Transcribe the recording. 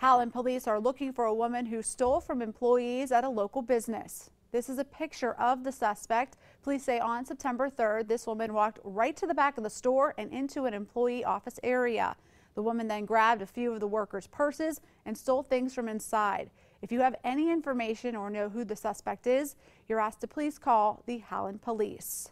Howland police are looking for a woman who stole from employees at a local business. This is a picture of the suspect. Police say on September 3rd, this woman walked right to the back of the store and into an employee office area. The woman then grabbed a few of the workers' purses and stole things from inside. If you have any information or know who the suspect is, you're asked to please call the Howland Police.